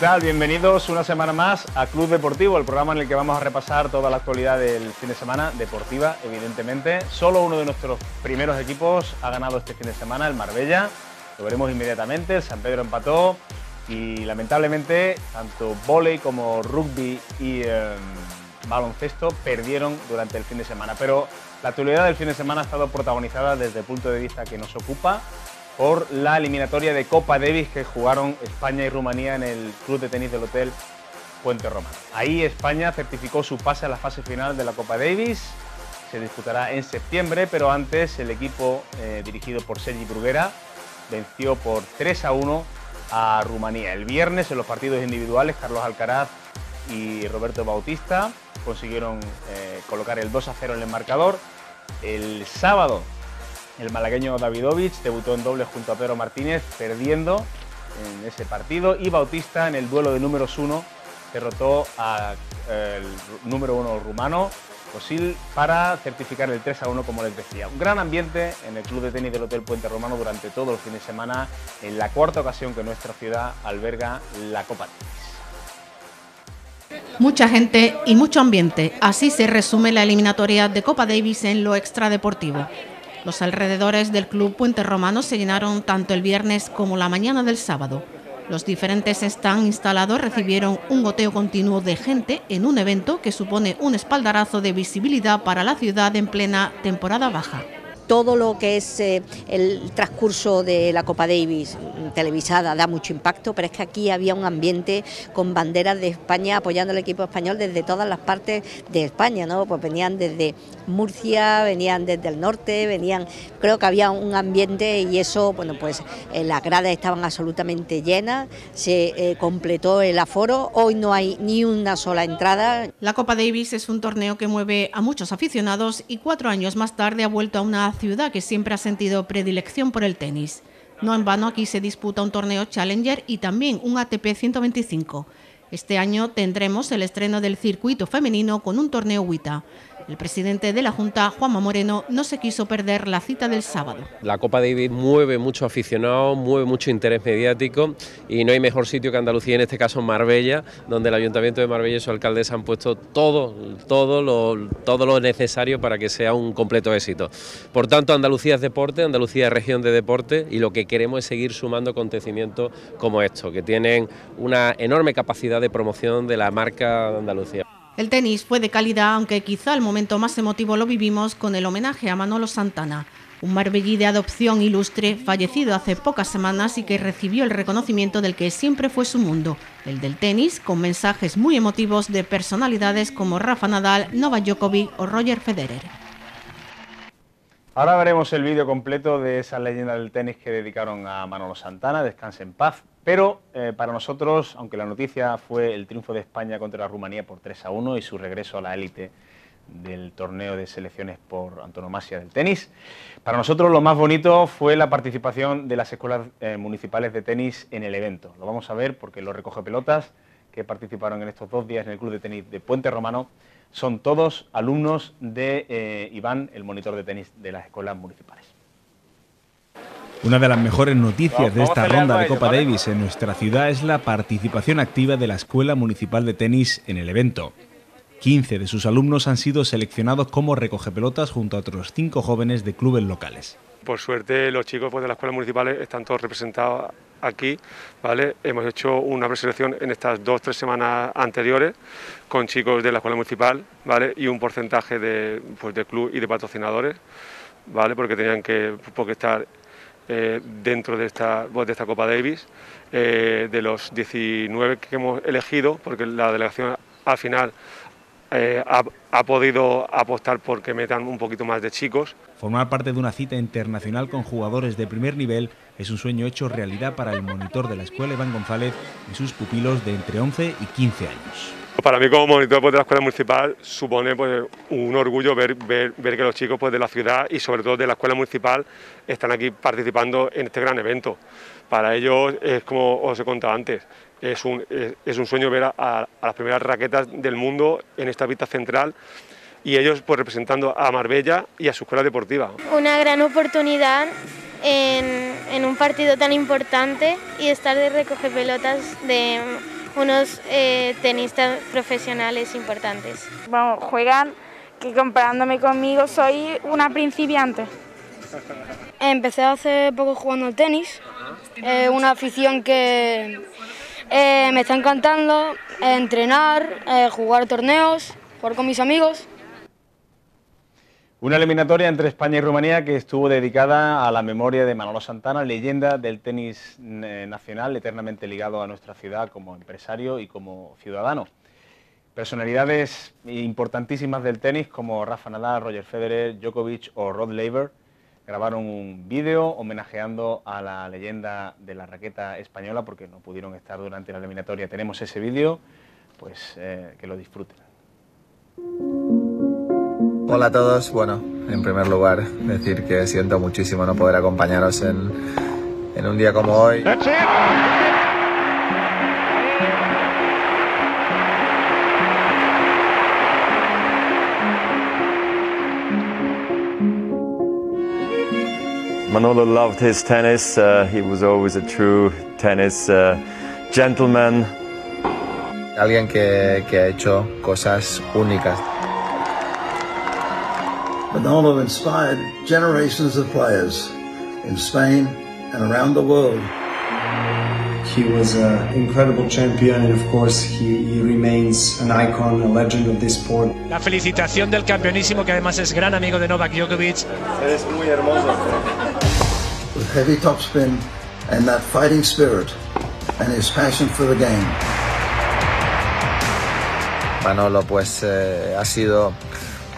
tal? Bienvenidos una semana más a Club Deportivo, el programa en el que vamos a repasar toda la actualidad del fin de semana, deportiva, evidentemente. Solo uno de nuestros primeros equipos ha ganado este fin de semana, el Marbella. Lo veremos inmediatamente, el San Pedro empató y lamentablemente tanto volei como rugby y em, baloncesto perdieron durante el fin de semana. Pero la actualidad del fin de semana ha estado protagonizada desde el punto de vista que nos ocupa por la eliminatoria de Copa Davis que jugaron España y Rumanía en el Club de Tenis del Hotel Puente Romano. Ahí España certificó su pase a la fase final de la Copa Davis. Se disputará en septiembre, pero antes el equipo eh, dirigido por Sergi Bruguera venció por 3 a 1 a Rumanía. El viernes en los partidos individuales, Carlos Alcaraz y Roberto Bautista consiguieron eh, colocar el 2 a 0 en el marcador. El sábado el malagueño Davidovich debutó en doble junto a Pedro Martínez, perdiendo en ese partido. Y Bautista, en el duelo de números uno, derrotó al número uno rumano, Cosil, para certificar el 3 a 1, como les decía. Un gran ambiente en el club de tenis del Hotel Puente Romano durante todo el fin de semana, en la cuarta ocasión que nuestra ciudad alberga la Copa Tenis. Mucha gente y mucho ambiente. Así se resume la eliminatoria de Copa Davis en lo extradeportivo. Los alrededores del Club Puente Romano se llenaron tanto el viernes como la mañana del sábado. Los diferentes stands instalados recibieron un goteo continuo de gente en un evento que supone un espaldarazo de visibilidad para la ciudad en plena temporada baja todo lo que es eh, el transcurso de la Copa Davis televisada da mucho impacto, pero es que aquí había un ambiente con banderas de España apoyando al equipo español desde todas las partes de España, ¿no? Pues venían desde Murcia, venían desde el norte, venían, creo que había un ambiente y eso, bueno, pues eh, las gradas estaban absolutamente llenas, se eh, completó el aforo, hoy no hay ni una sola entrada. La Copa Davis es un torneo que mueve a muchos aficionados y cuatro años más tarde ha vuelto a una ciudad que siempre ha sentido predilección por el tenis. No en vano aquí se disputa un torneo Challenger y también un ATP 125. Este año tendremos el estreno del circuito femenino con un torneo WITA. El presidente de la Junta, Juanma Moreno, no se quiso perder la cita del sábado. La Copa David mueve mucho aficionado, mueve mucho interés mediático y no hay mejor sitio que Andalucía, en este caso Marbella, donde el Ayuntamiento de Marbella y su alcaldesa han puesto todo, todo, lo, todo lo necesario para que sea un completo éxito. Por tanto, Andalucía es deporte, Andalucía es región de deporte y lo que queremos es seguir sumando acontecimientos como estos, que tienen una enorme capacidad de promoción de la marca de Andalucía. El tenis fue de calidad, aunque quizá el momento más emotivo lo vivimos con el homenaje a Manolo Santana, un marbellí de adopción ilustre, fallecido hace pocas semanas y que recibió el reconocimiento del que siempre fue su mundo, el del tenis, con mensajes muy emotivos de personalidades como Rafa Nadal, Novak Djokovic o Roger Federer. Ahora veremos el vídeo completo de esa leyenda del tenis que dedicaron a Manolo Santana, Descanse en paz. Pero eh, para nosotros, aunque la noticia fue el triunfo de España contra la Rumanía por 3 a 1 y su regreso a la élite del torneo de selecciones por antonomasia del tenis, para nosotros lo más bonito fue la participación de las escuelas eh, municipales de tenis en el evento. Lo vamos a ver porque los recoge pelotas que participaron en estos dos días en el Club de Tenis de Puente Romano son todos alumnos de eh, Iván, el monitor de tenis de las escuelas municipales. Una de las mejores noticias de esta ronda de Copa Davis en nuestra ciudad es la participación activa de la Escuela Municipal de Tenis en el evento. 15 de sus alumnos han sido seleccionados como recogepelotas junto a otros 5 jóvenes de clubes locales. Por suerte los chicos pues, de la Escuela Municipal están todos representados aquí, ¿vale? Hemos hecho una preselección en estas dos tres semanas anteriores con chicos de la Escuela Municipal, ¿vale? Y un porcentaje de, pues, de club y de patrocinadores, ¿vale? Porque tenían que, porque estar eh, dentro de esta, pues, de esta Copa Davis, eh, de los 19 que hemos elegido, porque la delegación al final eh, ha, ha, podido apostar porque metan un poquito más de chicos. Formar parte de una cita internacional con jugadores de primer nivel es un sueño hecho realidad para el monitor de la escuela Iván González y sus pupilos de entre 11 y 15 años. Para mí como monitor pues, de la escuela municipal supone pues, un orgullo ver, ver, ver, que los chicos pues, de la ciudad y sobre todo de la escuela municipal están aquí participando en este gran evento. Para ellos es como os he contado antes, es un, es, es un sueño ver a, a, las primeras raquetas del mundo en esta pista central y ellos pues representando a Marbella y a su escuela deportiva. Una gran oportunidad en, en un partido tan importante y estar de recoger pelotas de unos eh, tenistas profesionales importantes. Bueno, juegan que comparándome conmigo soy una principiante. Empecé hace poco jugando al tenis, eh, una afición que eh, me está encantando, entrenar, jugar torneos, jugar con mis amigos. Una eliminatoria entre España y Rumanía que estuvo dedicada a la memoria de Manolo Santana, leyenda del tenis eh, nacional, eternamente ligado a nuestra ciudad como empresario y como ciudadano. Personalidades importantísimas del tenis como Rafa Nadal, Roger Federer, Djokovic o Rod Laver grabaron un vídeo homenajeando a la leyenda de la raqueta española porque no pudieron estar durante la eliminatoria. Tenemos ese vídeo, pues eh, que lo disfruten. Hola a todos. Bueno, en primer lugar, decir que siento muchísimo no poder acompañaros en, en un día como hoy. Manolo loved his tennis. Uh, he was always a true tennis uh, gentleman. Alguien que, que ha hecho cosas únicas. Manolo inspired generations of players in Spain and around the world. He was an incredible champion and of course he, he, remains an icon, a legend of this sport. La felicitación del campeonísimo que además es gran amigo de Novak Djokovic. Eres muy hermoso. With heavy topspin and that fighting spirit and his passion for the game. Manolo pues eh, ha sido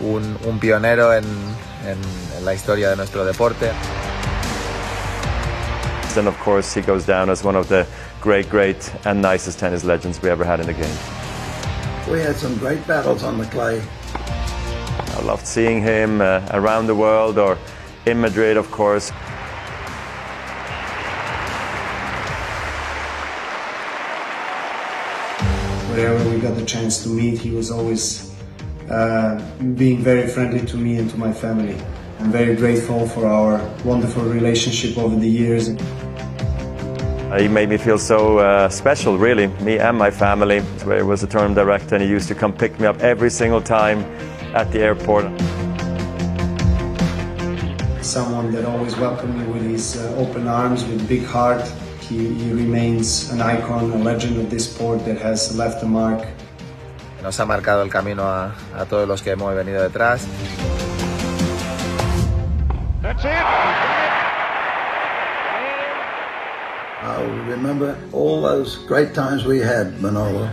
un, un pionero en, en, en la historia de nuestro deporte. And of course, he goes down as one of the great, great, and nicest tennis legends we ever had in the game. We had some great battles on the clay. I loved seeing him uh, around the world or in Madrid, of course. Wherever we got the chance to meet, he was always uh, being very friendly to me and to my family. I'm very grateful for our wonderful relationship over the years. He made me feel so uh, special, really, me and my family. Where he was a tournament director and he used to come pick me up every single time at the airport. Someone that always welcomed me with his uh, open arms, with big heart. He, he remains an icon, a legend of this sport that has left a mark nos ha marcado el camino a, a todos los que hemos venido detrás. I remember all those great times we had, Manolo.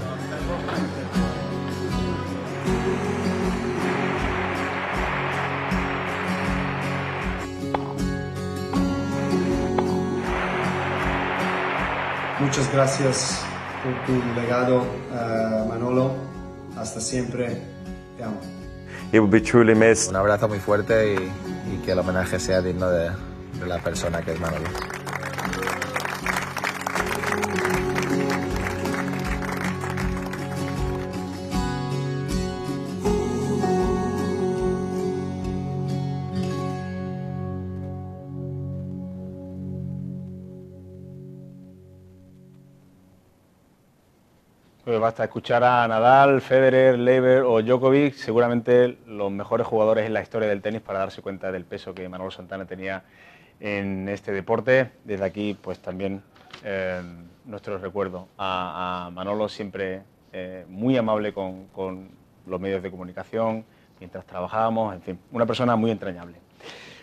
Gracias por tu legado, uh, Manolo. Hasta siempre. Te amo. He will be truly missed. Un abrazo muy fuerte y, y que el homenaje sea digno de, de la persona que es Manolo. Basta escuchar a Nadal, Federer, Lever o Djokovic, seguramente los mejores jugadores en la historia del tenis para darse cuenta del peso que Manolo Santana tenía en este deporte. Desde aquí, pues también eh, nuestro recuerdo a, Manolo, siempre eh, muy amable con los medios de comunicación, mientras trabajábamos, en fin, una persona muy entrañable.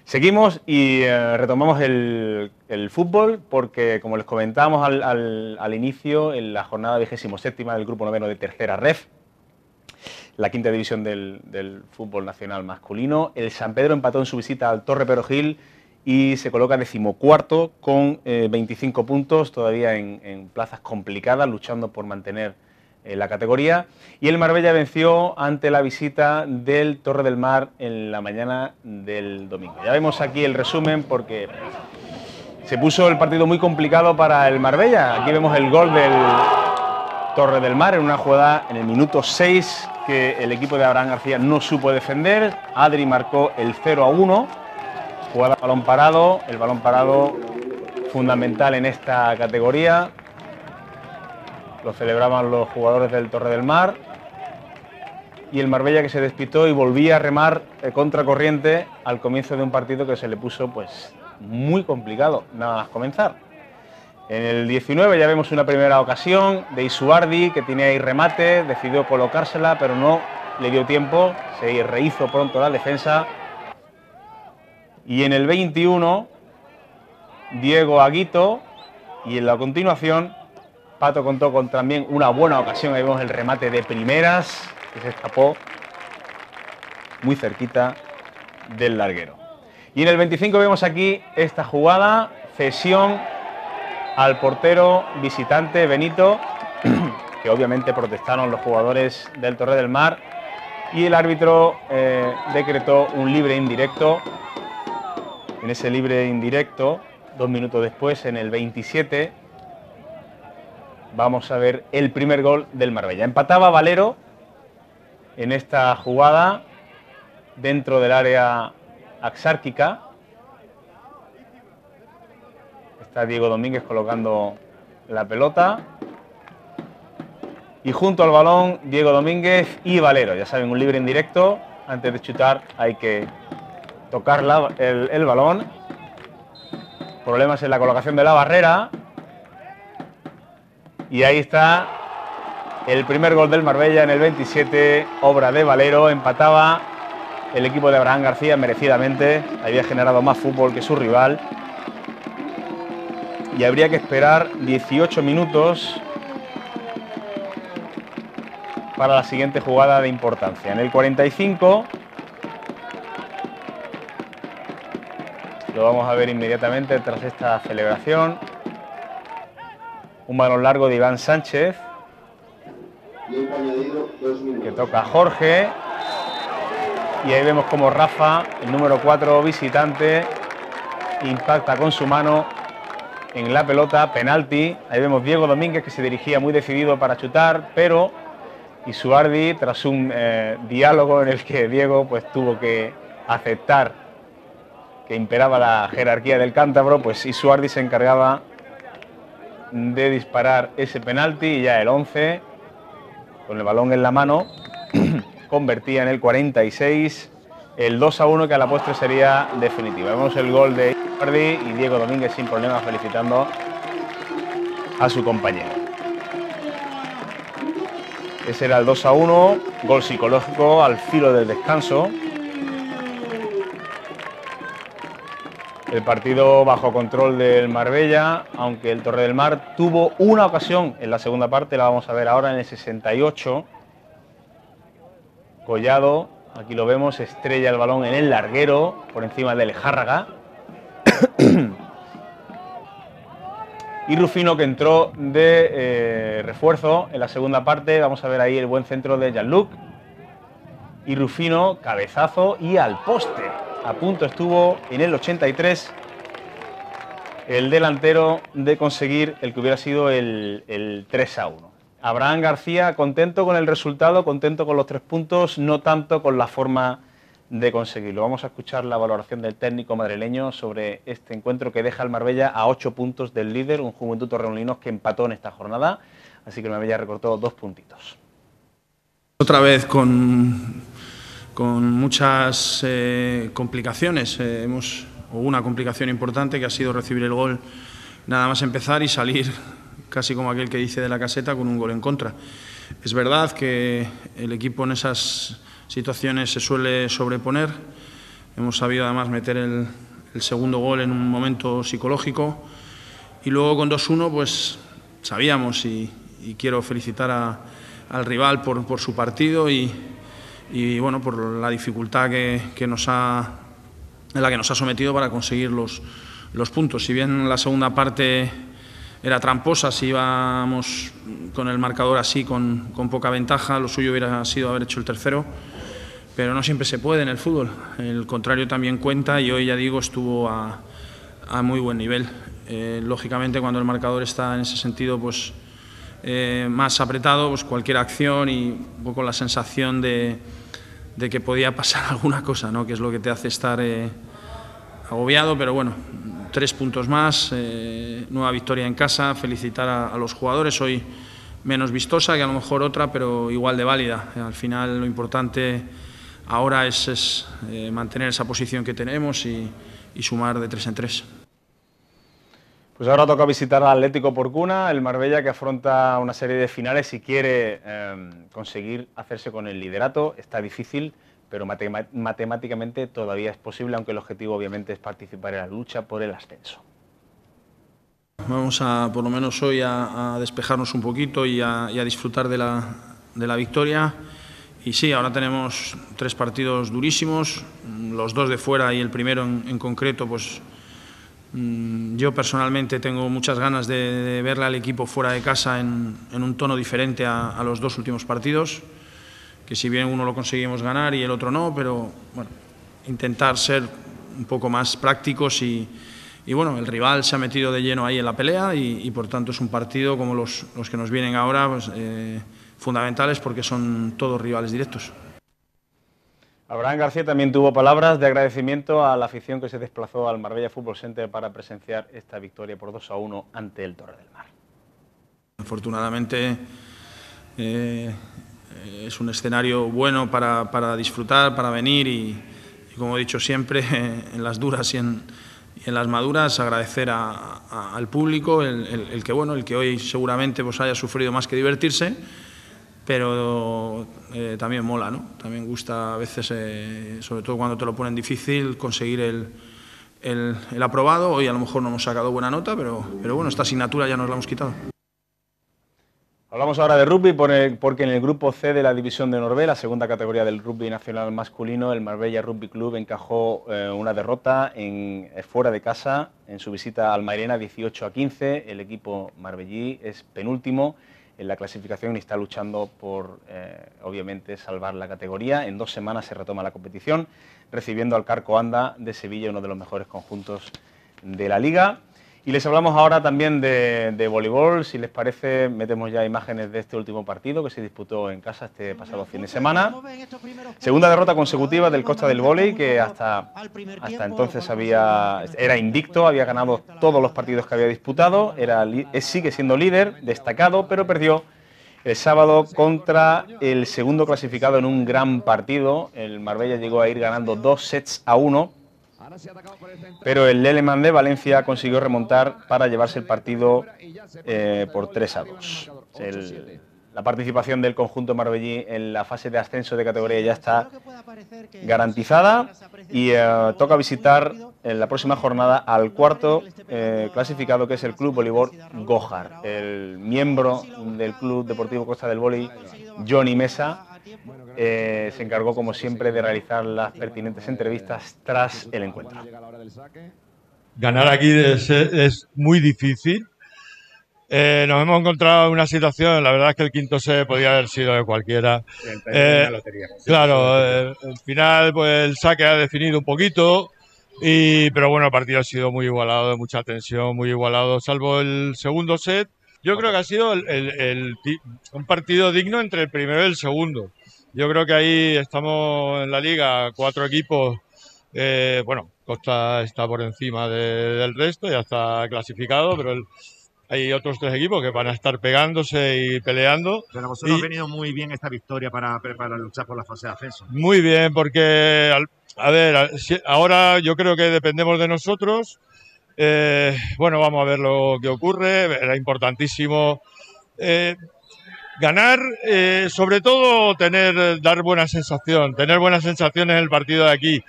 Seguimos y eh, retomamos el, fútbol porque, como les comentábamos al, inicio, en la jornada vigésimo séptima del grupo noveno de tercera ref, la quinta división del, fútbol nacional masculino, el San Pedro empató en su visita al Torre Perogil y se coloca decimocuarto con eh, 25 puntos, todavía en plazas complicadas, luchando por mantener en la categoría. Y el Marbella venció ante la visita del Torre del Mar en la mañana del domingo. Ya vemos aquí el resumen porque se puso el partido muy complicado para el Marbella. Aquí vemos el gol del Torre del Mar en una jugada en el minuto 6 que el equipo de Abraham García no supo defender. Adri marcó el 0 a 1. Jugada balón parado, el balón parado fundamental en esta categoría lo celebraban los jugadores del Torre del Mar y el Marbella que se despistó y volvía a remar contracorriente al comienzo de un partido que se le puso pues muy complicado nada más comenzar. En el 19 ya vemos una primera ocasión de Isuardi que tenía ahí remate, decidió colocársela pero no le dio tiempo, se rehizo pronto la defensa. Y en el 21 Diego Aguito y en la continuación Pato contó con también una buena ocasión, ahí vemos el remate de primeras que se escapó muy cerquita del larguero. Y en el 25 vemos aquí esta jugada, cesión al portero visitante Benito, que obviamente protestaron los jugadores del Torre del Mar, y el árbitro eh, decretó un libre indirecto. En ese libre indirecto, dos minutos después, en el 27, vamos a ver el primer gol del Marbella. Empataba Valero en esta jugada dentro del área axárquica. Está Diego Domínguez colocando la pelota. Y junto al balón, Diego Domínguez y Valero. Ya saben, un libre en directo. Antes de chutar hay que tocar el, el balón. Problemas en la colocación de la barrera. Y ahí está el primer gol del Marbella en el 27, obra de Valero, empataba el equipo de Abraham García merecidamente, había generado más fútbol que su rival. Y habría que esperar 18 minutos para la siguiente jugada de importancia. En el 45 lo vamos a ver inmediatamente tras esta celebración. Un balón largo de Iván Sánchez que toca Jorge. Y ahí vemos como Rafa, el número 4 visitante, impacta con su mano en la pelota, penalti. Ahí vemos Diego Domínguez que se dirigía muy decidido para chutar, pero Isuardi, tras un eh, diálogo en el que Diego pues, tuvo que aceptar que imperaba la jerarquía del cántabro, pues Isuardi se encargaba de disparar ese penalti y ya el 11 con el balón en la mano, convertía en el 46 el 2 a 1 que a la postre sería definitivo. Vemos el gol de Icardi y Diego Domínguez sin problema felicitando a su compañero. Ese era el 2 a 1, gol psicológico al filo del descanso. El partido bajo control del Marbella, aunque el Torre del Mar tuvo una ocasión en la segunda parte, la vamos a ver ahora en el 68. Collado, aquí lo vemos, estrella el balón en el larguero, por encima del Járraga. y Rufino que entró de eh, refuerzo en la segunda parte, vamos a ver ahí el buen centro de Jean-Luc. Y Rufino, cabezazo y al poste a punto estuvo en el 83 el delantero de conseguir el que hubiera sido el, 3 a 1. Abraham García contento con el resultado, contento con los tres puntos, no tanto con la forma de conseguirlo. Vamos a escuchar la valoración del técnico madrileño sobre este encuentro que deja al Marbella a ocho puntos del líder, un Juventud Torremolinos que empató en esta jornada, así que el Marbella recortó dos puntitos. Otra vez con con muchas eh, complicaciones. Eh, hemos, o una complicación importante que ha sido recibir el gol nada más empezar y salir casi como aquel que dice de la caseta con un gol en contra. Es verdad que el equipo en esas situaciones se suele sobreponer. Hemos sabido además meter el, segundo gol en un momento psicológico y luego con 2-1 pues sabíamos y, quiero felicitar al rival por, por su partido y, y bueno, por la dificultad que, nos ha, en la que nos ha sometido para conseguir los, los puntos. Si bien la segunda parte era tramposa, si íbamos con el marcador así, con, con, poca ventaja, lo suyo hubiera sido haber hecho el tercero, pero no siempre se puede en el fútbol. El contrario también cuenta y hoy, ya digo, estuvo a, a muy buen nivel. Eh, lógicamente, cuando el marcador está en ese sentido, pues eh, más apretado, pues cualquier acción y un poco la sensación de, que podía pasar alguna cosa, ¿no? que es lo que te hace estar eh, agobiado, pero bueno, tres puntos más, eh, nueva victoria en casa, felicitar a, los jugadores, hoy menos vistosa que a lo mejor otra, pero igual de válida. Al final lo importante ahora es, eh, mantener esa posición que tenemos y, sumar de tres en tres. Pues ahora toca visitar al Atlético Porcuna, el Marbella que afronta una serie de finales y quiere em, conseguir hacerse con el liderato. Está difícil, pero matemáticamente todavía es posible, aunque el objetivo obviamente es participar en la lucha por el ascenso. Vamos a, por lo menos hoy, a, despejarnos un poquito y a, disfrutar de la, victoria. Y sí, ahora tenemos tres partidos durísimos, los dos de fuera y el primero en, concreto, pues yo personalmente tengo muchas ganas de, verle al equipo fuera de casa en, un tono diferente a, los dos últimos partidos, que si bien uno lo conseguimos ganar y el otro no, pero bueno, intentar ser un poco más prácticos y, y bueno, el rival se ha metido de lleno ahí en la pelea y, por tanto es un partido como los, los que nos vienen ahora pues, eh, fundamentales porque son todos rivales directos. Abraham García también tuvo palabras de agradecimiento a la afición que se desplazó al Marbella Fútbol Center para presenciar esta victoria por 2 a 1 ante el Torre del Mar. Afortunadamente eh, es un escenario bueno para, para disfrutar, para venir y, como he dicho siempre, en las duras y en, las maduras agradecer al público el, que bueno el que hoy seguramente pues haya sufrido más que divertirse pero eh, también mola no también gusta a veces eh, sobre todo cuando te lo ponen difícil conseguir el, el, aprobado. Hoy a lo mejor no hemos sacado buena nota pero pero bueno esta asignatura ya nos la hemos quitado. Hablamos ahora de rugby porque en el grupo C de la División de Norbe, la segunda categoría del rugby nacional masculino, el Marbella Rugby Club encajó eh, una derrota en, fuera de casa en su visita al Mairena 18 a 15. El equipo marbellí es penúltimo en la clasificación y está luchando por, eh, obviamente, salvar la categoría. En dos semanas se retoma la competición, recibiendo al Carco Anda de Sevilla, uno de los mejores conjuntos de la liga. Y les hablamos ahora también de, voleibol. Si les parece, metemos ya imágenes de este último partido que se disputó en casa este pasado fin de semana. Segunda derrota consecutiva del Costa del Voley, que hasta, hasta entonces había, era invicto, había ganado todos los partidos que había disputado, era, sigue siendo líder, destacado, pero perdió el sábado contra el segundo clasificado en un gran partido. El Marbella llegó a ir ganando dos sets a uno pero el Leleman de Valencia consiguió remontar para llevarse el partido eh, por 3 a 2. la participación del conjunto marbellí en la fase de ascenso de categoría ya está garantizada y eh, toca visitar en la próxima jornada al cuarto eh, clasificado que es el Club Bolívar Gojar. El miembro del Club Deportivo Costa del Boli, Johnny Mesa, eh, se encargó, como siempre, de realizar las pertinentes entrevistas tras el encuentro. Ganar aquí es, muy difícil. Eh, nos hemos encontrado en una situación, la verdad es que el quinto se podía haber sido de cualquiera. Eh, claro, al final pues el saque ha definido un poquito, y, pero bueno, el partido ha sido muy igualado, de mucha tensión, muy igualado, salvo el segundo set. Yo creo que ha sido un partido digno entre el primero y el segundo. Yo creo que ahí estamos en la liga, cuatro equipos. Eh, bueno, Costa está por encima del resto, ya está clasificado, pero hay otros tres equipos que van a estar pegándose y peleando. Pero vosotros ha venido muy bien esta victoria para, para luchar por la fase de ascenso. Muy bien, porque, a ver, ahora yo creo que dependemos de nosotros. Eh, bueno, vamos a ver lo que ocurre. Era importantísimo. Eh, ganar, eh, sobre todo tener, dar buena sensación, tener buenas sensaciones en el partido de aquí.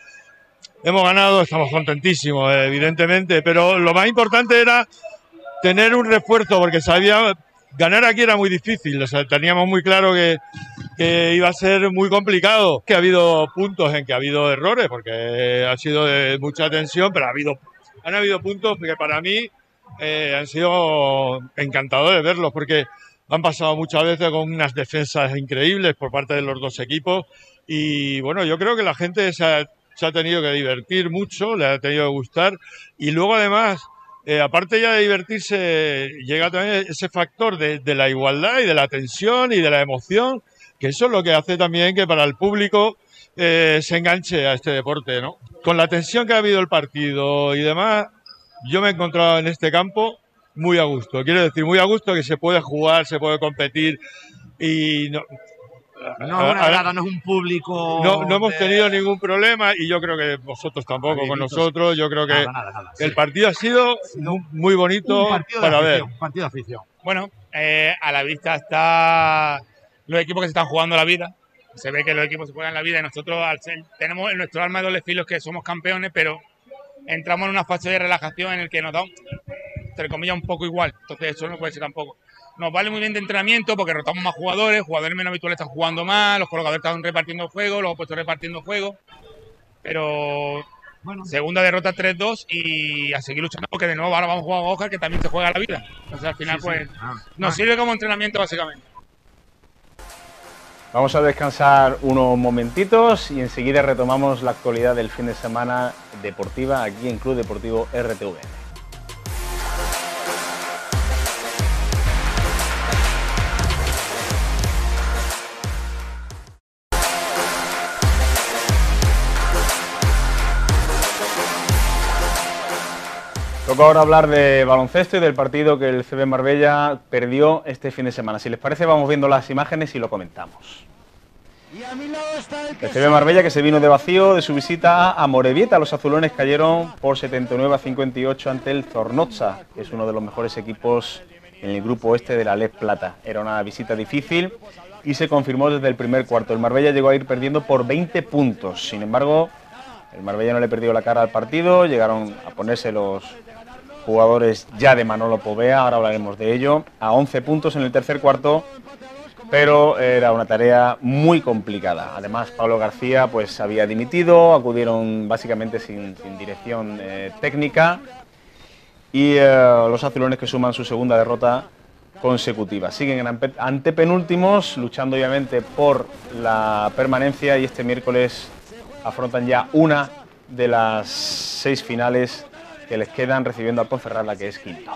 Hemos ganado, estamos contentísimos, evidentemente, pero lo más importante era tener un refuerzo, porque sabía, ganar aquí era muy difícil, teníamos muy claro que, que, iba a ser muy complicado, que ha habido puntos en que ha habido errores, porque ha sido de mucha tensión, pero ha habido, han habido puntos que para mí eh, han sido encantadores verlos, porque han pasado muchas veces con unas defensas increíbles por parte de los dos equipos y bueno, yo creo que la gente se ha, tenido que divertir mucho, le ha tenido que gustar y luego además, eh, aparte ya de divertirse, llega también ese factor de, la igualdad y de la tensión y de la emoción, que eso es lo que hace también que para el público eh, se enganche a este deporte, ¿no? Con la tensión que ha habido el partido y demás, yo me he encontrado en este campo muy a gusto. Quiero decir, muy a gusto que se puede jugar, se puede competir y no, no es una grada, no es un público. No, no hemos de- tenido ningún problema y yo creo que vosotros tampoco con nosotros. Yo creo que Nada, nada, nada, el sí. partido ha sido mu- muy bonito Un partido de para ver. afición, un partido de afición. Bueno, eh, a la vista está los equipos que se están jugando la vida. Se ve que los equipos se juegan la vida y nosotros al ser- tenemos en nuestro alma de doble filo que somos campeones, pero entramos en una fase de relajación en el que nos da, entre comillas, un poco igual. Entonces eso no puede ser tampoco. Nos vale muy bien de entrenamiento porque rotamos más jugadores, jugadores menos habituales están jugando más, los colocadores están repartiendo juego, los opuestos repartiendo juego. Pero segunda derrota 3-2 y a seguir luchando porque de nuevo ahora vamos a jugar a Oscar que también se juega la vida. Entonces al final Sí, sí. pues Ah, nos ah. sirve como entrenamiento básicamente. Vamos a descansar unos momentitos y enseguida retomamos la actualidad del fin de semana deportiva aquí en Club Deportivo RTV. Toca ahora hablar de baloncesto y del partido que el CB Marbella perdió este fin de semana. Si les parece, vamos viendo las imágenes y lo comentamos. El CB Marbella que se vino de vacío de su visita a Morevieta. Los azulones cayeron por 79 a 58 ante el Zornoza, que es uno de los mejores equipos en el grupo este de la Les Plata. Era una visita difícil y se confirmó desde el primer cuarto. El Marbella llegó a ir perdiendo por 20 puntos. Sin embargo, el Marbella no le perdió la cara al partido. Llegaron a ponerse los jugadores ya de Manolo Povea, ahora hablaremos de ello, a 11 puntos en el tercer cuarto, pero era una tarea muy complicada. Además, Pablo García pues había dimitido, acudieron básicamente sin, dirección eh, técnica y eh, los azulones que suman su segunda derrota consecutiva. Siguen en antepenúltimos, luchando obviamente por la permanencia y este miércoles afrontan ya una de las seis finales que les quedan recibiendo al Ponferrada, que es quinto.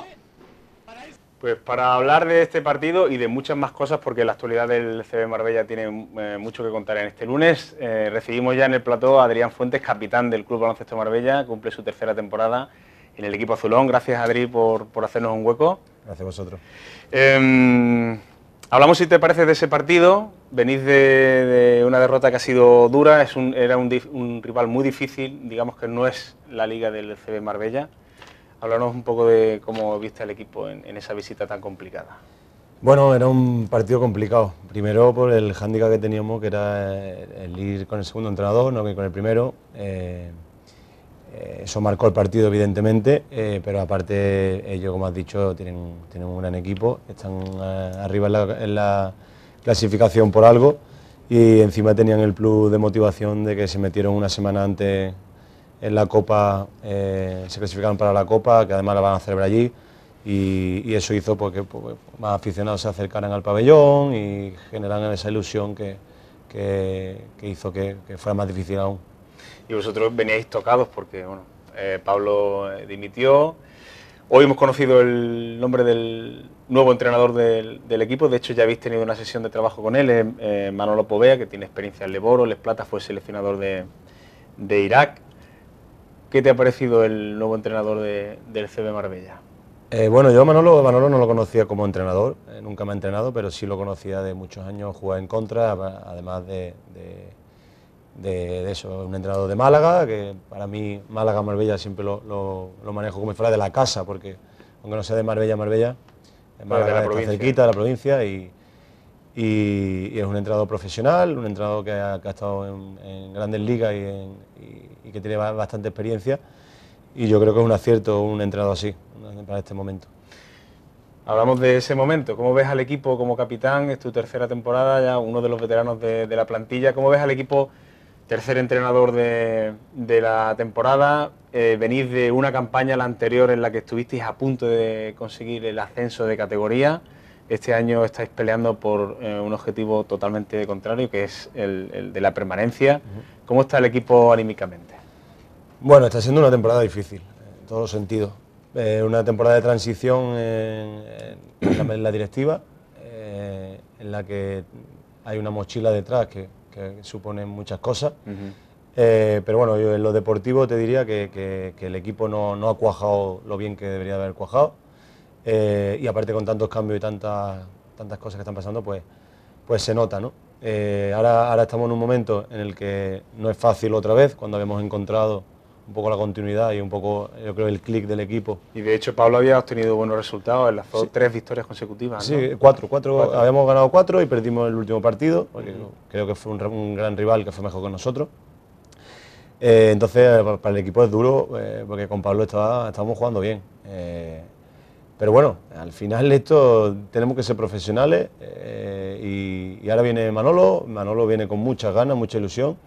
Pues para hablar de este partido y de muchas más cosas, porque la actualidad del CB Marbella tiene eh, mucho que contar en este lunes, eh, recibimos ya en el plató a Adrián Fuentes, capitán del Club Baloncesto Marbella, cumple su tercera temporada en el equipo azulón. Gracias, Adri, por, por hacernos un hueco. Gracias a vosotros. Eh, hablamos, si te parece, de ese partido. Venís de, una derrota que ha sido dura, era un, rival muy difícil, digamos que no es la liga del CB Marbella. Háblanos un poco de cómo viste al equipo en, esa visita tan complicada. Bueno, era un partido complicado. Primero por el hándicap que teníamos, que era el ir con el segundo entrenador, no que con el primero. Eh, eso marcó el partido, evidentemente, eh, pero aparte ellos, como has dicho, tienen, tienen un gran equipo, están eh, arriba en la, clasificación por algo y encima tenían el plus de motivación de que se metieron una semana antes en la Copa, eh, se clasificaron para la Copa, que además la van a celebrar allí, y, eso hizo pues, que pues, más aficionados se acercaran al pabellón y generaran esa ilusión que, que- hizo que fuera más difícil aún. Y vosotros veníais tocados porque bueno, eh, Pablo eh, dimitió. Hoy hemos conocido el nombre del nuevo entrenador del, equipo. De hecho, ya habéis tenido una sesión de trabajo con él, eh, Manolo Povea, que tiene experiencia en Leboro. Les Plata fue seleccionador de, Irak. ¿Qué te ha parecido el nuevo entrenador de- del CB Marbella? Bueno, yo Manolo, Manolo no lo conocía como entrenador, nunca me ha entrenado, pero sí lo conocía de muchos años jugar en contra, además de, de- de- de eso, un entrenador de Málaga, que para mí Málaga, Marbella siempre lo, lo- lo manejo como si fuera de la casa, porque aunque no sea de Marbella, Marbella, Málaga de la está provincia. cerquita de la provincia y, y- y es un entrenador profesional, un entrenador que ha, que ha estado en, en grandes ligas y, en- y- y que tiene ba- bastante experiencia y yo creo que es un acierto un entrenador así para este momento. Hablamos de ese momento. ¿Cómo ves al equipo como capitán? Es tu tercera temporada, ya uno de los veteranos de, de la plantilla. ¿Cómo ves al equipo, tercer entrenador de, de la temporada? Eh, venís de una campaña, la anterior, en la que estuvisteis a punto de conseguir el ascenso de categoría. Este año estáis peleando por eh, un objetivo totalmente contrario, que es el, el de la permanencia. ¿Cómo está el equipo anímicamente? Bueno, está siendo una temporada difícil, en todos los sentidos. Eh, una temporada de transición en, en la, en la directiva, en la que hay una mochila detrás que, que supone muchas cosas. Eh, pero bueno, yo en lo deportivo te diría que, que- que el equipo no, no ha cuajado lo bien que debería haber cuajado. eh, y aparte con tantos cambios y tantas, tantas cosas que están pasando, pues, pues se nota, ¿no? Eh, ahora, ahora estamos en un momento en el que no es fácil otra vez, cuando habíamos encontrado un poco la continuidad y un poco, yo creo, el clic del equipo. Y de hecho, Pablo había obtenido buenos resultados, en las tres victorias consecutivas. ¿no? Sí, cuatro, cuatro, habíamos ganado cuatro y perdimos el último partido, porque creo que fue un, un, gran rival que fue mejor que nosotros. Eh, entonces, para el equipo es duro, eh, porque con Pablo estaba, estábamos jugando bien. Eh, pero bueno, al final esto tenemos que ser profesionales y, y, ahora viene Manolo, Manolo viene con muchas ganas, mucha ilusión.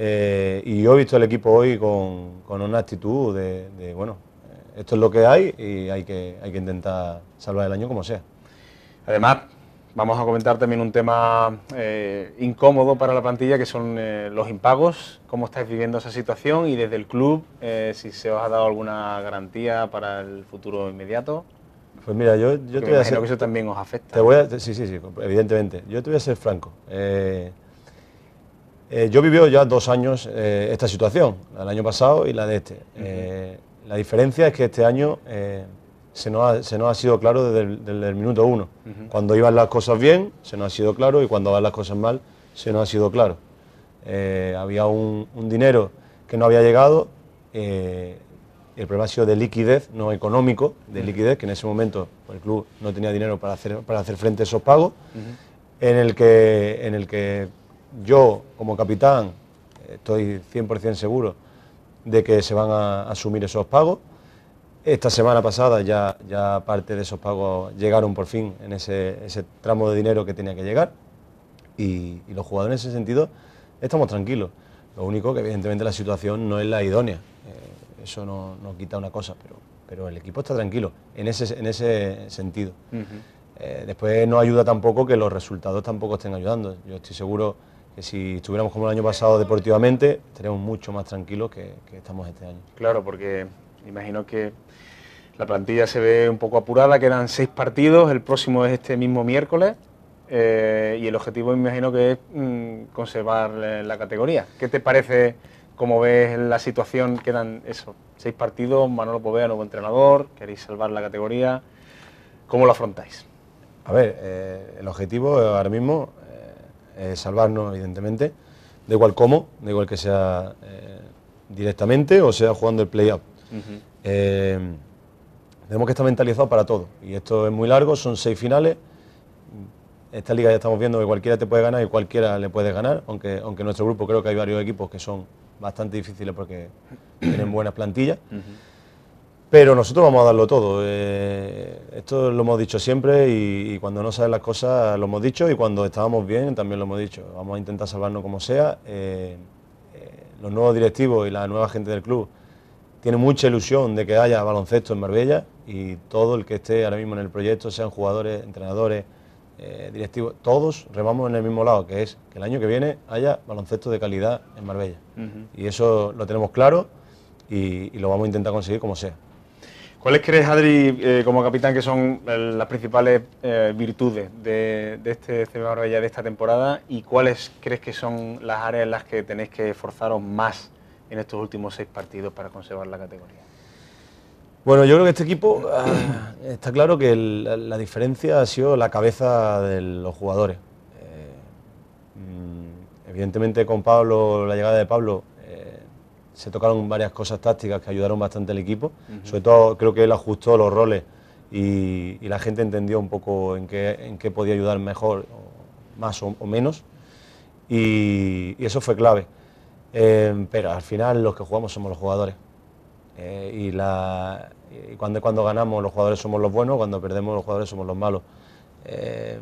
Eh, y yo he visto el equipo hoy con, con una actitud de, de, bueno, esto es lo que hay y hay que, hay que intentar salvar el año como sea. Además, vamos a comentar también un tema eh, incómodo para la plantilla, que son eh, los impagos. ¿Cómo estáis viviendo esa situación? Y desde el club, si se os ha dado alguna garantía para el futuro inmediato. Pues mira, yo, yo te voy a ser, que eso también os afecta. Te voy a, sí, sí, sí, evidentemente. Yo te voy a ser franco. Eh, eh, yo vivido ya dos años eh, esta situación, el año pasado y la de este. Eh, la diferencia es que este año se, nos ha, se nos ha sido claro desde el, desde el minuto uno. Cuando iban las cosas bien, se nos ha sido claro, y cuando van las cosas mal, se nos ha sido claro. Había un, un dinero que no había llegado, el problema ha sido de liquidez, no económico, de liquidez, que en ese momento pues, el club no tenía dinero para hacer, para hacer frente a esos pagos, en el que, en el que yo, como capitán, estoy 100% seguro de que se van a asumir esos pagos. Esta semana pasada ya, ya parte de esos pagos llegaron por fin en ese, ese tramo de dinero que tenía que llegar y, y los jugadores en ese sentido estamos tranquilos. Lo único que evidentemente la situación no es la idónea, Eh, eso no, no quita una cosa, pero, pero el equipo está tranquilo en ese, en ese sentido. Eh, después no ayuda tampoco que los resultados tampoco estén ayudando. Yo estoy seguro que si estuviéramos como el año pasado deportivamente, estaríamos mucho más tranquilos que, que estamos este año. Claro, porque imagino que la plantilla se ve un poco apurada, quedan seis partidos, el próximo es este mismo miércoles eh, y el objetivo me imagino que es mm, conservar eh, la categoría. ¿Qué te parece, cómo ves la situación? Quedan eso, seis partidos, Manolo Povea, nuevo entrenador, queréis salvar la categoría, ¿cómo lo afrontáis? A ver, eh, el objetivo ahora mismo eh, salvarnos, evidentemente, da igual cómo, da igual que sea eh, directamente o sea jugando el play-up. Eh, tenemos que estar mentalizados para todo. Y esto es muy largo, son seis finales. Esta liga ya estamos viendo que cualquiera te puede ganar y cualquiera le puede ganar, aunque, aunque en nuestro grupo creo que hay varios equipos que son bastante difíciles porque tienen buenas plantillas. Pero nosotros vamos a darlo todo. eh, esto lo hemos dicho siempre y, y cuando no sabes las cosas lo hemos dicho y cuando estábamos bien también lo hemos dicho. Vamos a intentar salvarnos como sea. eh, eh, los nuevos directivos y la nueva gente del club tienen mucha ilusión de que haya baloncesto en Marbella y todo el que esté ahora mismo en el proyecto, sean jugadores, entrenadores, directivos, todos remamos en el mismo lado, que es que el año que viene haya baloncesto de calidad en Marbella. Y eso lo tenemos claro y, y lo vamos a intentar conseguir como sea. ¿Cuáles crees, Adri, eh, como capitán, que son eh, las principales eh, virtudes de, este CB Marbella de esta temporada y cuáles crees que son las áreas en las que tenéis que esforzaros más en estos últimos seis partidos para conservar la categoría? Bueno, yo creo que este equipo ah, está claro que la, diferencia ha sido la cabeza de los jugadores. Mm, evidentemente con Pablo, la llegada de Pablo, se tocaron varias cosas tácticas que ayudaron bastante al equipo. Sobre todo creo que él ajustó los roles y, y la gente entendió un poco en qué, en qué podía ayudar mejor, o más o, o menos. Y, y eso fue clave. Eh, pero al final los que jugamos somos los jugadores. Eh, y la, y cuando, cuando ganamos los jugadores somos los buenos, cuando perdemos los jugadores somos los malos. Eh,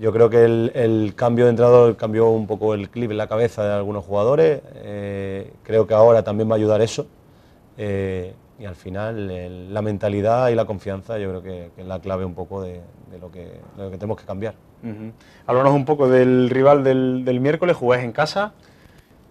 yo creo que el, el cambio de entrenador cambió un poco el clip en la cabeza de algunos jugadores. eh, creo que ahora también va a ayudar eso. eh, y al final el- la mentalidad y la confianza yo creo que, que es la clave un poco de, de lo, que, de lo que tenemos que cambiar. Háblanos un poco del rival del, del miércoles, jugáis en casa,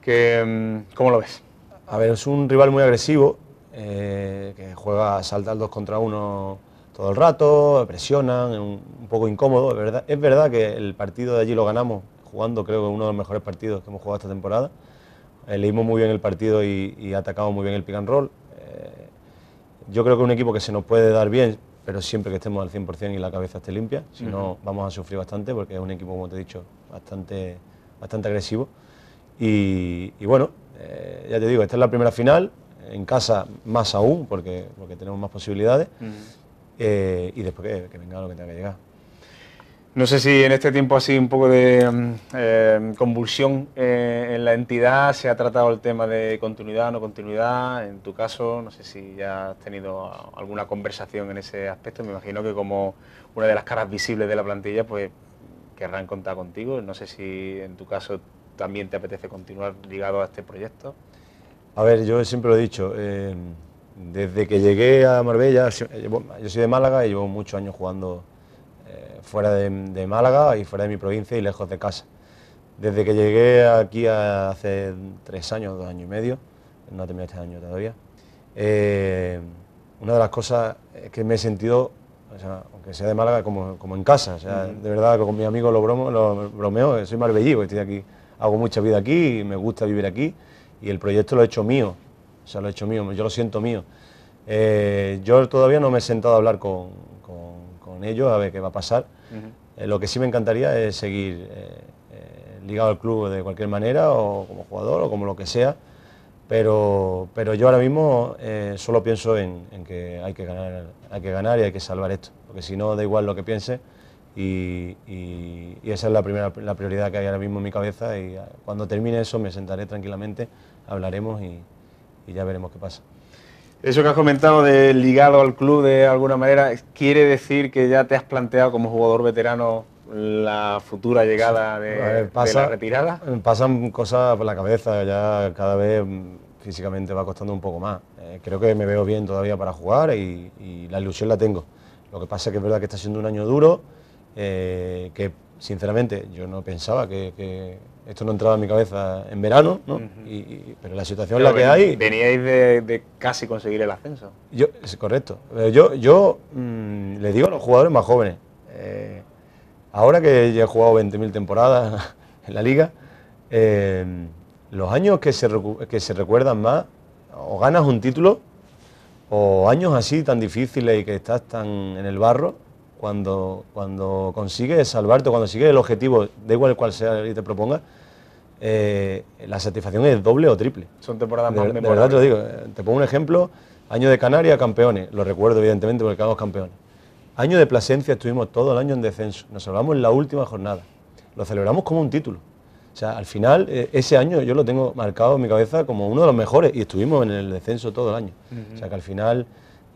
que, mm, ¿cómo lo ves? A ver, es un rival muy agresivo, eh, que juega, salta al 2 contra 1 todo el rato, presionan, es un, poco incómodo. Es verdad, es verdad que el partido de allí lo ganamos jugando, creo que uno de los mejores partidos que hemos jugado esta temporada. Eh, leímos muy bien el partido y, y atacamos muy bien el pick and roll. Eh, yo creo que es un equipo que se nos puede dar bien, pero siempre que estemos al 100% y la cabeza esté limpia, si no vamos a sufrir bastante porque es un equipo, como te he dicho, bastante, bastante agresivo. Y, bueno, eh, ya te digo, esta es la primera final, en casa más aún porque, porque tenemos más posibilidades eh, y después que, venga lo que tenga que llegar. No sé si en este tiempo así un poco de mm, eh, convulsión eh, en la entidad se ha tratado el tema de continuidad, no continuidad. En tu caso, no sé si ya has tenido alguna conversación en ese aspecto. Me imagino que como una de las caras visibles de la plantilla, pues querrán contar contigo. No sé si en tu caso también te apetece continuar ligado a este proyecto. A ver, yo siempre lo he dicho. Desde que llegué a Marbella, yo soy de Málaga y llevo muchos años jugando fuera de, Málaga y fuera de mi provincia y lejos de casa. Desde que llegué aquí hace tres años, dos años y medio, no he terminado este año todavía, eh, una de las cosas es que me he sentido, aunque sea de Málaga, como, como en casa. O sea, De verdad, con mis amigos lo, bromo, lo bromeo, soy marbellí, estoy aquí, hago mucha vida aquí, y me gusta vivir aquí y el proyecto lo he hecho mío, o sea, lo he hecho mío, yo lo siento mío. Eh, yo todavía no me he sentado a hablar con, con ellos a ver qué va a pasar. Eh, lo que sí me encantaría es seguir eh, ligado al club de cualquier manera, o como jugador, o como lo que sea, pero, pero yo ahora mismo solo pienso en, que hay que, ganar, hay que ganar y hay que salvar esto, porque si no da igual lo que piense. Y, esa es la primera la prioridad que hay ahora mismo en mi cabeza y cuando termine eso me sentaré tranquilamente, hablaremos y ya veremos qué pasa. Eso que has comentado de ligado al club de alguna manera, ¿quiere decir que ya te has planteado como jugador veterano la futura llegada de, la retirada? Pasan cosas por la cabeza, ya cada vez físicamente va costando un poco más. Eh, creo que me veo bien todavía para jugar y, la ilusión la tengo. Lo que pasa es que es verdad que está siendo un año duro, eh, que sinceramente yo no pensaba que esto no entraba en mi cabeza en verano, ¿no? pero la situación es la que hay... Veníais de, casi conseguir el ascenso. Yo, es correcto. Yo, yo mm, le digo a los jugadores más jóvenes, eh, ahora que ya he jugado 20.000 temporadas en la liga, eh, los años que se, que se recuerdan más, o ganas un título, o años así tan difíciles y que estás tan en el barro, cuando, cuando consigues salvarte, cuando consigues el objetivo, da igual cual sea y te proponga, eh, la satisfacción es doble o triple. Son temporadas de, más De verdad te lo digo. Eh, te pongo un ejemplo. Año de Canarias, campeones. Lo recuerdo, evidentemente, porque quedamos campeones. Año de Plasencia, estuvimos todo el año en descenso. Nos salvamos en la última jornada. Lo celebramos como un título. O sea, al final, eh, ese año yo lo tengo marcado en mi cabeza como uno de los mejores y estuvimos en el descenso todo el año. O sea, que al final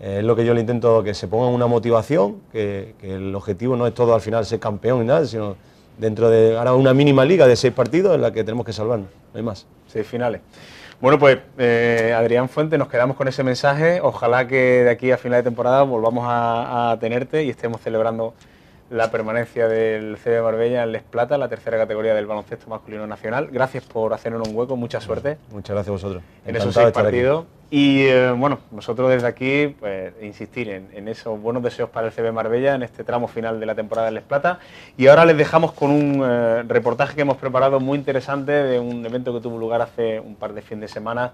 es lo que yo le intento, que se ponga una motivación, que, que el objetivo no es todo al final ser campeón y nada, sino dentro de ahora una mínima liga de seis partidos en la que tenemos que salvarnos, no hay más. Seis finales. Bueno, pues eh, Adrián Fuente, nos quedamos con ese mensaje. Ojalá que de aquí a final de temporada volvamos a tenerte y estemos celebrando la permanencia del CB Marbella en Les Plata, la tercera categoría del baloncesto masculino nacional. Gracias por hacernos un hueco, mucha suerte. Muchas gracias a vosotros. En esos seis partidos. Y eh, bueno, nosotros desde aquí, pues insistir en, esos buenos deseos para el CB Marbella en este tramo final de la temporada de Les Plata. Y ahora les dejamos con un eh, reportaje que hemos preparado muy interesante de un evento que tuvo lugar hace un par de fines de semana.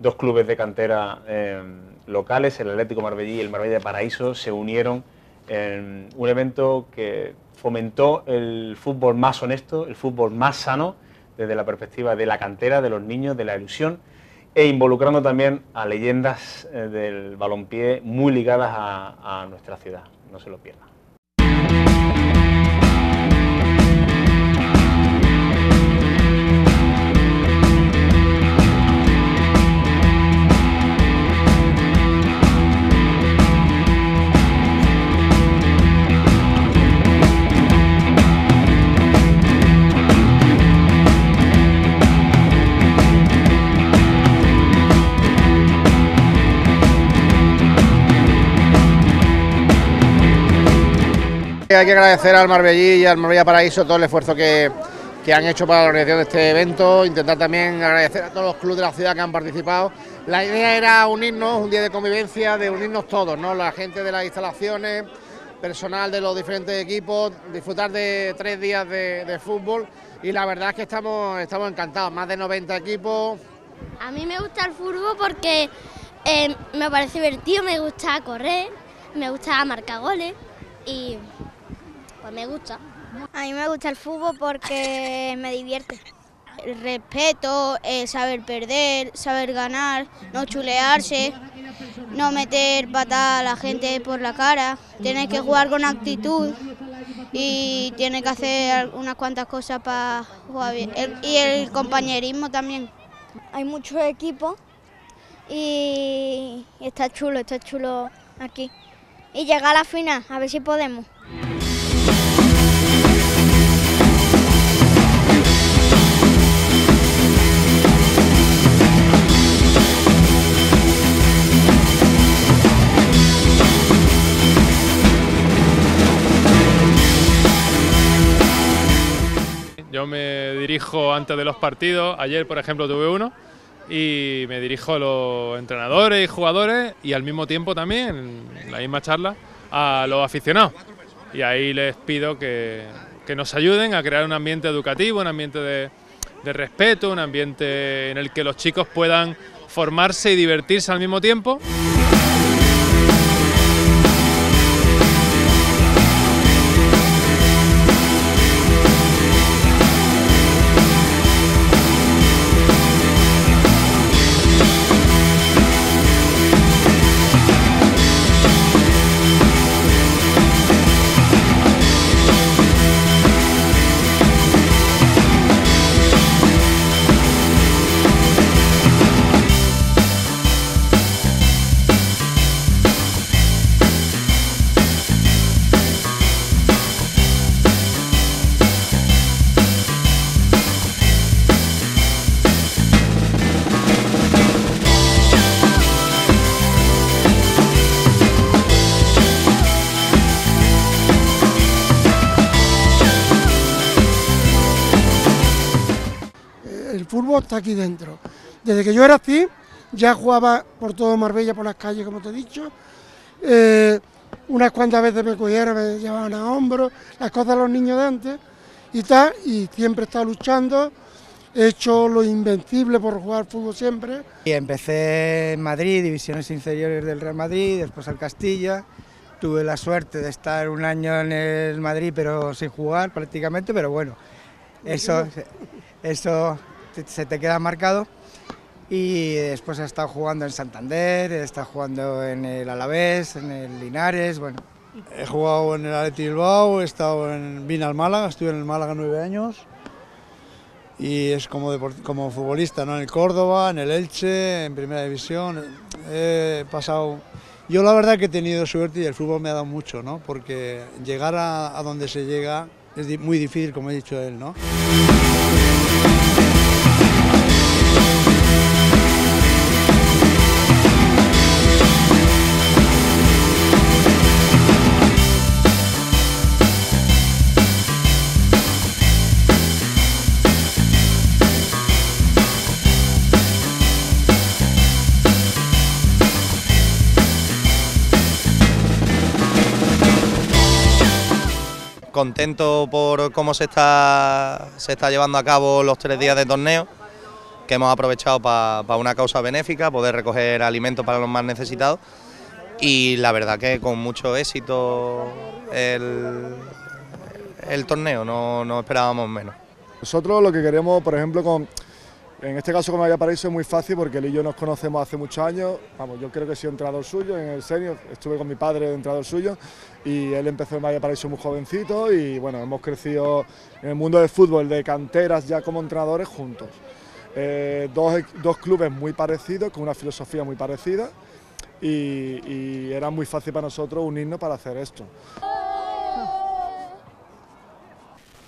Dos clubes de cantera eh, locales, el Atlético Marbellí y el Marbella Paraíso, se unieron un evento que fomentó el fútbol más honesto, el fútbol más sano, desde la perspectiva de la cantera, de los niños, de la ilusión, e involucrando también a leyendas eh, del balompié muy ligadas a nuestra ciudad. No se lo pierdan. Hay que agradecer al Marbellí y al Marbella Paraíso todo el esfuerzo que, han hecho para la organización de este evento, intentar también agradecer a todos los clubes de la ciudad que han participado. La idea era unirnos, un día de convivencia, de unirnos todos, ¿no? la gente de las instalaciones, personal de los diferentes equipos, disfrutar de tres días de, fútbol y la verdad es que estamos, estamos encantados, más de 90 equipos. A mí me gusta el fútbol porque eh, me parece divertido, me gusta correr, me gusta marcar goles y pues me gusta. A mí me gusta el fútbol porque me divierte. El respeto, el saber perder, saber ganar, no chulearse, no meter patada a la gente por la cara, tienes que jugar con actitud y tienes que hacer unas cuantas cosas para jugar bien. y el compañerismo también. Hay muchos equipos y está chulo, está chulo aquí. Y llegar a la final, a ver si podemos. Antes de los partidos, ayer por ejemplo tuve uno, y me dirijo a los entrenadores y jugadores y al mismo tiempo también, en la misma charla, a los aficionados. Y ahí les pido que, que nos ayuden a crear un ambiente educativo, un ambiente de respeto, un ambiente en el que los chicos puedan formarse y divertirse al mismo tiempo. Está aquí dentro. Desde que yo era así, ya jugaba por todo Marbella, por las calles, como te he dicho. Eh, unas cuantas veces me cogieron, me llevaban a hombros, las cosas de los niños de antes y tal, y siempre he estado luchando. He hecho lo invencible por jugar fútbol siempre. Y empecé en Madrid, divisiones inferiores del Real Madrid, después al Castilla. Tuve la suerte de estar un año en el Madrid, pero sin jugar prácticamente, pero bueno, eso, eso se te queda marcado. Y después he estado jugando en Santander, he estado jugando en el Alavés, en el Linares, bueno. He jugado en el Athletic Bilbao, he estado en, vine al Málaga, estuve en el Málaga nueve años y es como, como futbolista, ¿no? En el Córdoba, en el Elche, en Primera División, he pasado... Yo la verdad que he tenido suerte y el fútbol me ha dado mucho, ¿no? Porque llegar a, a donde se llega es muy difícil, como ha dicho él, ¿no? Contento por cómo se está, se está llevando a cabo los tres días de torneo, que hemos aprovechado para una causa benéfica, poder recoger alimentos para los más necesitados y la verdad que con mucho éxito el, el torneo, no, no esperábamos menos. Nosotros lo que queremos, por ejemplo, con, en este caso con Paraíso es muy fácil porque él y yo nos conocemos hace muchos años. Vamos, yo creo que he sido entrenador suyo en el senior, estuve con mi padre de entrenador suyo y él empezó en Paraíso muy jovencito y bueno, hemos crecido en el mundo del fútbol, de canteras ya como entrenadores juntos. Eh, dos, dos clubes muy parecidos, con una filosofía muy parecida y era muy fácil para nosotros unirnos para hacer esto.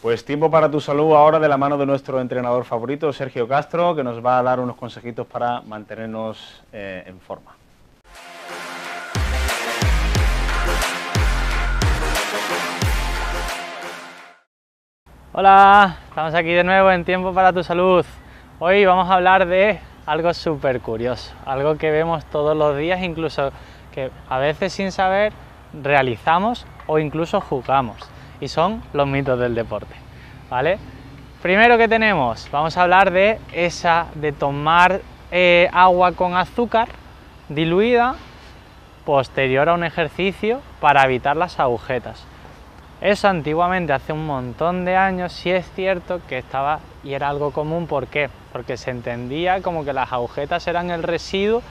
Pues tiempo para tu salud ahora de la mano de nuestro entrenador favorito, Sergio Castro, que nos va a dar unos consejitos para mantenernos eh, en forma. Hola, estamos aquí de nuevo en Tiempo para tu Salud. Hoy vamos a hablar de algo súper curioso, algo que vemos todos los días, incluso que a veces sin saber realizamos o incluso jugamos, y son los mitos del deporte. ¿Vale? Primero que tenemos, vamos a hablar de esa de tomar eh, agua con azúcar diluida posterior a un ejercicio para evitar las agujetas. Eso antiguamente, hace un montón de años, sí es cierto que estaba y era algo común. ¿Por qué? Porque se entendía como que las agujetas eran el residuo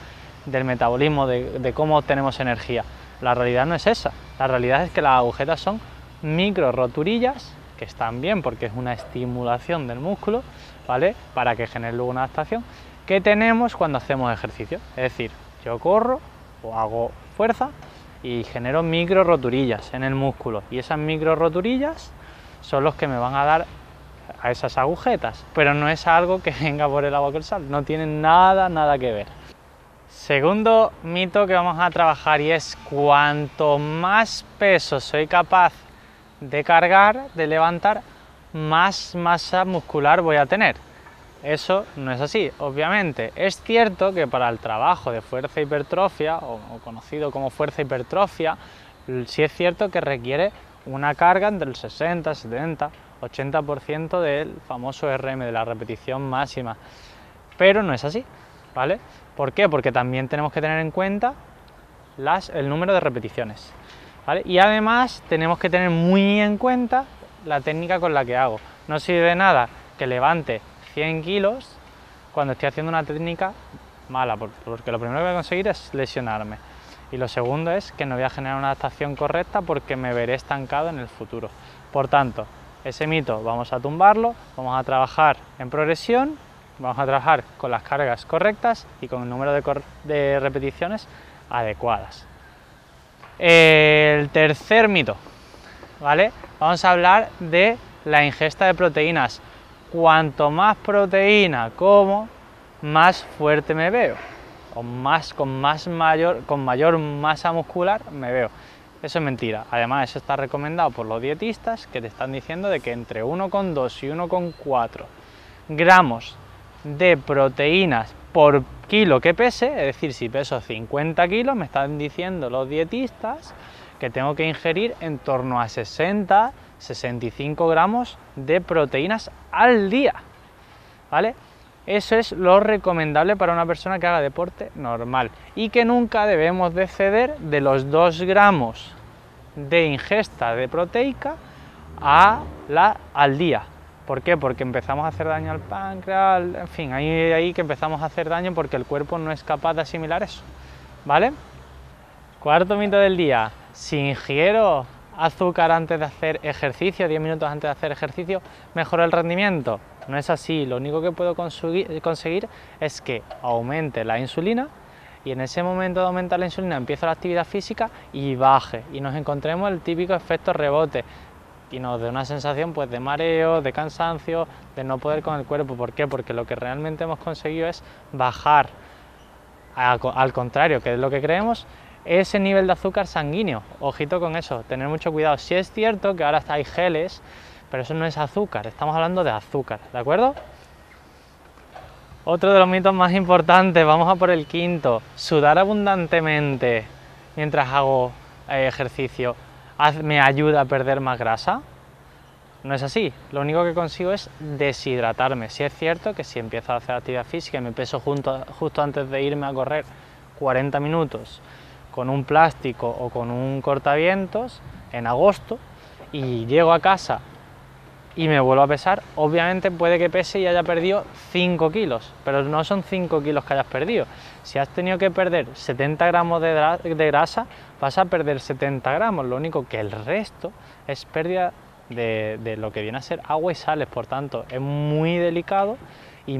del metabolismo, de, cómo obtenemos energía. La realidad no es esa. La realidad es que las agujetas son micro roturillas que están bien porque es una estimulación del músculo, ¿vale? Para que genere luego una adaptación que tenemos cuando hacemos ejercicio. Es decir, yo corro o hago fuerza y genero micro roturillas en el músculo y esas micro roturillas son los que me van a dar a esas agujetas, pero no es algo que venga por el agua con sal, no tiene nada, nada que ver. Segundo mito que vamos a trabajar y es cuanto más peso soy capaz de cargar, de levantar, más masa muscular voy a tener. Eso no es así, obviamente. Es cierto que para el trabajo de fuerza hipertrofia, o, conocido como fuerza hipertrofia, sí es cierto que requiere una carga entre el 60, 70, 80% del famoso RM, de la repetición máxima. Pero no es así, ¿vale? ¿Por qué? Porque también tenemos que tener en cuenta las, el número de repeticiones. Y además tenemos que tener muy en cuenta la técnica con la que hago. No sirve de nada que levante 100 kilos cuando estoy haciendo una técnica mala, porque lo primero que voy a conseguir es lesionarme. Y lo segundo es que no voy a generar una adaptación correcta porque me veré estancado en el futuro. Por tanto, ese mito vamos a tumbarlo, vamos a trabajar en progresión, vamos a trabajar con las cargas correctas y con el número de repeticiones adecuadas. El tercer mito, ¿vale? Vamos a hablar de la ingesta de proteínas cuanto más proteína como, más fuerte me veo, o más, con, más mayor, con mayor masa muscular me veo. Eso es mentira. Además, eso está recomendado por los dietistas que te están diciendo de que entre 1,2 y 1,4 gramos de proteínas por kilo que pese, es decir, si peso 50 kilos, me están diciendo los dietistas que tengo que ingerir en torno a 60 65 gramos de proteínas al día. ¿Vale? Eso es lo recomendable para una persona que haga deporte normal y que nunca debemos de ceder de los 2 gramos de ingesta de proteica a la, al día. ¿Por qué? Porque empezamos a hacer daño al páncreas, en fin, ahí, ahí que empezamos a hacer daño porque el cuerpo no es capaz de asimilar eso. ¿Vale? Cuarto mito del día. Si ingiero azúcar antes de hacer ejercicio, 10 minutos antes de hacer ejercicio, mejora el rendimiento. No es así, lo único que puedo conseguir es que aumente la insulina y en ese momento de aumentar la insulina empieza la actividad física y baje y nos encontremos el típico efecto rebote y nos dé una sensación pues de mareo, de cansancio, de no poder con el cuerpo. ¿Por qué? Porque lo que realmente hemos conseguido es bajar al contrario, que es lo que creemos, ese nivel de azúcar sanguíneo. Ojito con eso, tener mucho cuidado. Si es cierto que ahora hay geles, pero eso no es azúcar, estamos hablando de azúcar, ¿de acuerdo? Otro de los mitos más importantes, vamos a por el quinto, sudar abundantemente mientras hago eh, ejercicio me ayuda a perder más grasa. No es así, lo único que consigo es deshidratarme. Si es cierto que si empiezo a hacer actividad física y me peso justo antes de irme a correr 40 minutos con un plástico o con un cortavientos en agosto y llego a casa y me vuelvo a pesar, obviamente puede que pese y haya perdido 5 kilos, pero no son 5 kilos que hayas perdido. Si has tenido que perder 70 gramos de, grasa, vas a perder 70 gramos, lo único que el resto es pérdida de, de lo que viene a ser agua y sales, por tanto es muy delicado y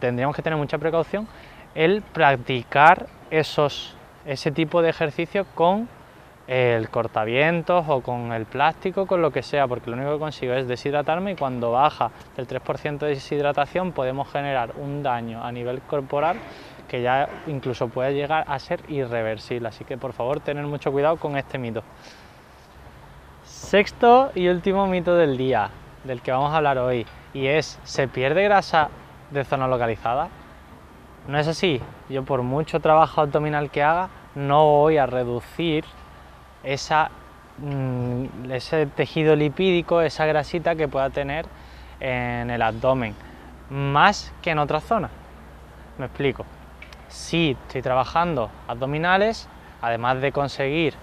tendríamos que tener mucha precaución el practicar esos ese tipo de ejercicio con el cortavientos o con el plástico, con lo que sea, porque lo único que consigo es deshidratarme y cuando baja del 3% de deshidratación podemos generar un daño a nivel corporal que ya incluso puede llegar a ser irreversible. Así que por favor tener mucho cuidado con este mito. Sexto y último mito del día, del que vamos a hablar hoy, y es, ¿se pierde grasa de zona localizada? No es así. Yo por mucho trabajo abdominal que haga, no voy a reducir esa, mm, ese tejido lipídico, esa grasita que pueda tener en el abdomen, más que en otras zonas. Me explico. Si estoy trabajando abdominales, además de conseguir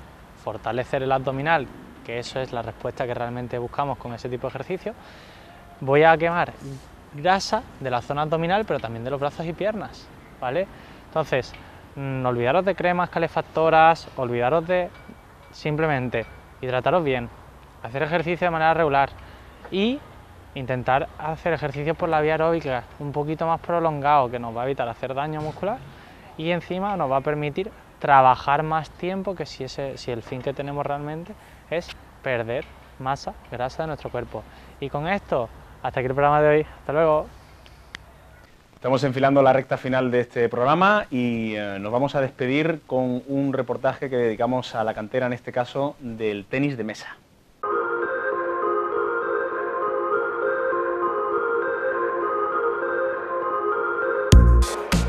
fortalecer el abdominal, que eso es la respuesta que realmente buscamos con ese tipo de ejercicio, voy a quemar grasa de la zona abdominal, pero también de los brazos y piernas, ¿vale? Entonces, mm, olvidaros de cremas calefactoras, olvidaros de simplemente hidrataros bien, hacer ejercicio de manera regular y intentar hacer ejercicios por la vía aeróbica un poquito más prolongado que nos va a evitar hacer daño muscular y encima nos va a permitir trabajar más tiempo que si, ese, si el fin que tenemos realmente es perder masa grasa de nuestro cuerpo. Y con esto, hasta aquí el programa de hoy. Hasta luego. Estamos enfilando la recta final de este programa y eh, nos vamos a despedir con un reportaje que dedicamos a la cantera, en este caso, del tenis de mesa.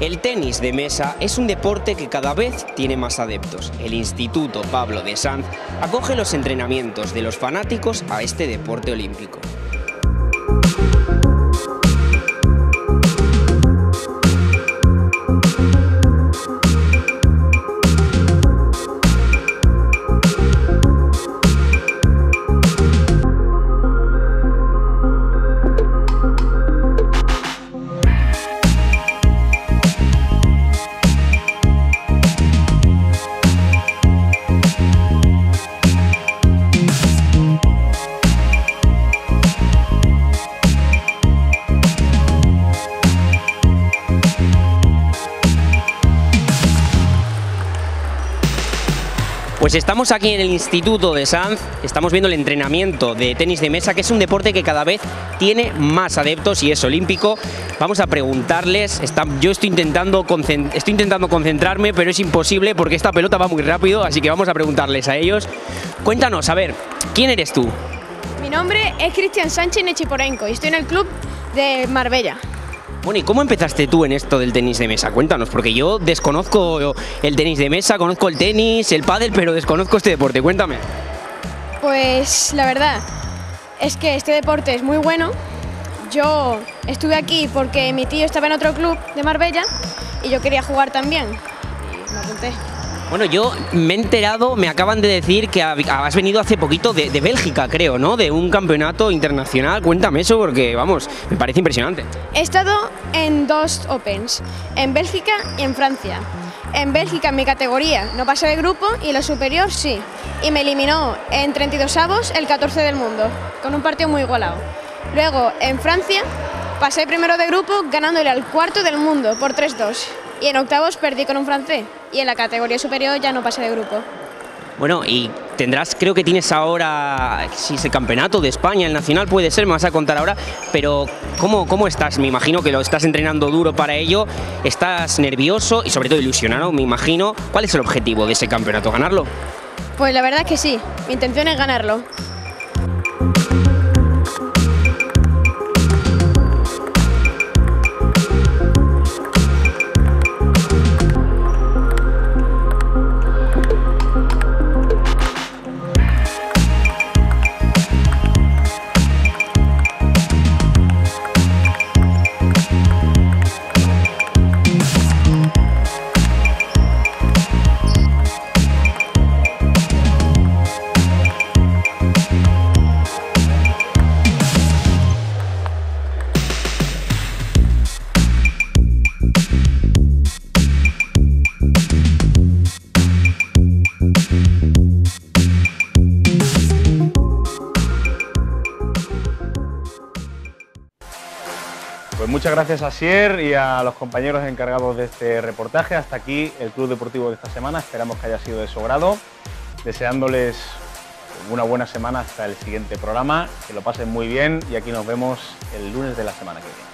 El tenis de mesa es un deporte que cada vez tiene más adeptos. El Instituto Pablo de Sanz acoge los entrenamientos de los fanáticos a este deporte olímpico. Pues estamos aquí en el Instituto de Sanz, estamos viendo el entrenamiento de tenis de mesa, que es un deporte que cada vez tiene más adeptos y es olímpico. Vamos a preguntarles, yo estoy intentando, estoy intentando concentrarme, pero es imposible porque esta pelota va muy rápido, así que vamos a preguntarles a ellos. Cuéntanos, a ver, ¿quién eres tú? Mi nombre es Cristian Sánchez Nechiporenko y estoy en el club de Marbella. Bueno, ¿y cómo empezaste tú en esto del tenis de mesa? Cuéntanos, porque yo desconozco el tenis de mesa, conozco el tenis, el pádel, pero desconozco este deporte. Cuéntame. Pues la verdad es que este deporte es muy bueno. Yo estuve aquí porque mi tío estaba en otro club de Marbella y yo quería jugar también. Y me apunté. Bueno, yo me he enterado, me acaban de decir que has venido hace poquito de, Bélgica, creo, ¿no? De un campeonato internacional. Cuéntame eso porque, vamos, me parece impresionante. He estado en dos Opens, en Bélgica y en Francia. En Bélgica en mi categoría no pasé de grupo y la superior sí. Y me eliminó en 32 avos el 14 del mundo, con un partido muy igualado. Luego en Francia pasé primero de grupo ganándole al cuarto del mundo por 3-2 y en octavos perdí con un francés y en la categoría superior ya no pasé de grupo. Bueno, y tendrás, creo que tienes ahora, si es el campeonato de España, el nacional puede ser, me vas a contar ahora, pero ¿cómo, ¿cómo estás? Me imagino que lo estás entrenando duro para ello, estás nervioso y sobre todo ilusionado, me imagino. ¿Cuál es el objetivo de ese campeonato? ¿Ganarlo? Pues la verdad es que sí, mi intención es ganarlo. Gracias a Sier y a los compañeros encargados de este reportaje. Hasta aquí el Club Deportivo de esta semana. Esperamos que haya sido de su grado. Deseándoles una buena semana hasta el siguiente programa. Que lo pasen muy bien y aquí nos vemos el lunes de la semana que viene.